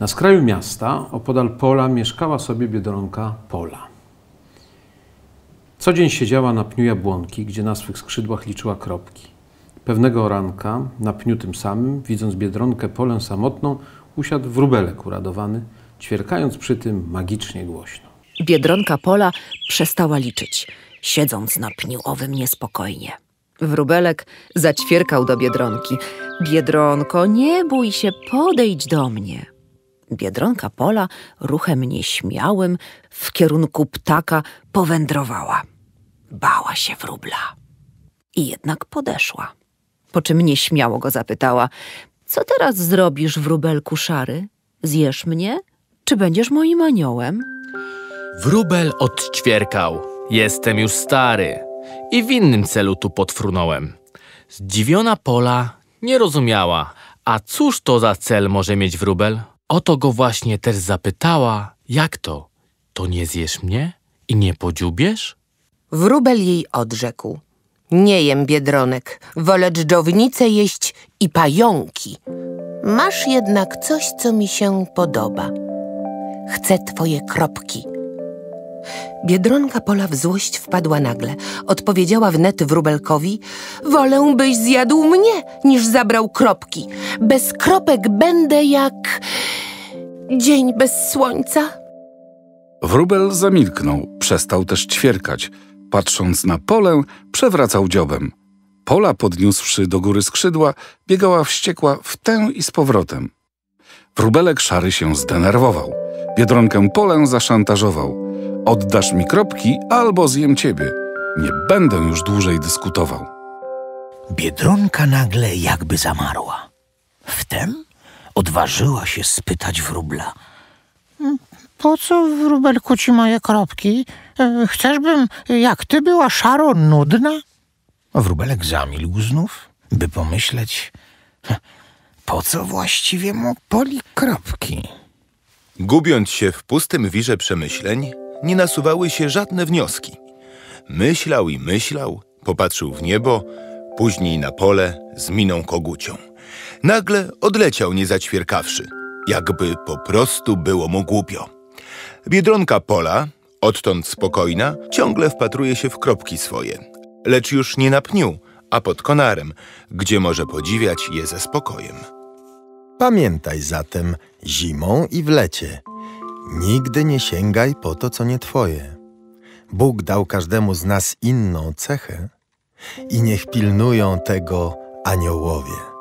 Na skraju miasta, opodal pola, mieszkała sobie biedronka Pola. Co dzień siedziała na pniu jabłonki, gdzie na swych skrzydłach liczyła kropki. Pewnego ranka, na pniu tym samym, widząc biedronkę Polę samotną, usiadł wróbelek uradowany, ćwierkając przy tym magicznie głośno. Biedronka Pola przestała liczyć, siedząc na pniu owym niespokojnie. Wróbelek zaćwierkał do Biedronki. Biedronko, nie bój się, podejdź do mnie. Biedronka Pola ruchem nieśmiałym w kierunku ptaka powędrowała. Bała się wróbla. I jednak podeszła. Po czym nieśmiało go zapytała: Co teraz zrobisz, wróbelku szary? Zjesz mnie? Czy będziesz moim aniołem? Wróbel odćwierkał. Jestem już stary i w innym celu tu potfrunąłem. Zdziwiona Pola nie rozumiała, a cóż to za cel może mieć wróbel? Oto go właśnie też zapytała, jak to? To nie zjesz mnie i nie podziubiesz? Wróbel jej odrzekł. Nie jem biedronek, wolę dżdżownicę jeść i pająki. Masz jednak coś, co mi się podoba. Chcę twoje kropki. Biedronka Pola w złość wpadła nagle. Odpowiedziała wnet wróbelkowi Wolę, byś zjadł mnie, niż zabrał kropki. Bez kropek będę jak... dzień bez słońca. Wróbel zamilknął, przestał też ćwierkać. Patrząc na polę, przewracał dziobem. Pola, podniósłszy do góry skrzydła, biegała wściekła w tę i z powrotem. Wróbelek szary się zdenerwował. Biedronkę polę zaszantażował. Oddasz mi kropki, albo zjem ciebie. Nie będę już dłużej dyskutował. Biedronka nagle jakby zamarła. Wtem odważyła się spytać wróbla. Po co, wróbelku, ci moje kropki? E, Chcesz, bym jak ty była szaro nudna? Wróbelek zamilkł znów, by pomyśleć, "Hm, po co właściwie mu poli kropki. Gubiąc się w pustym wirze przemyśleń, nie nasuwały się żadne wnioski. Myślał i myślał, popatrzył w niebo, później na pole z miną kogucią. Nagle odleciał nie zaćwierkawszy, jakby po prostu było mu głupio. Biedronka pola, odtąd spokojna, ciągle wpatruje się w kropki swoje, lecz już nie na pniu, a pod konarem, gdzie może podziwiać je ze spokojem. Pamiętaj zatem zimą i w lecie. Nigdy nie sięgaj po to, co nie twoje. Bóg dał każdemu z nas inną cechę i niech pilnują tego aniołowie.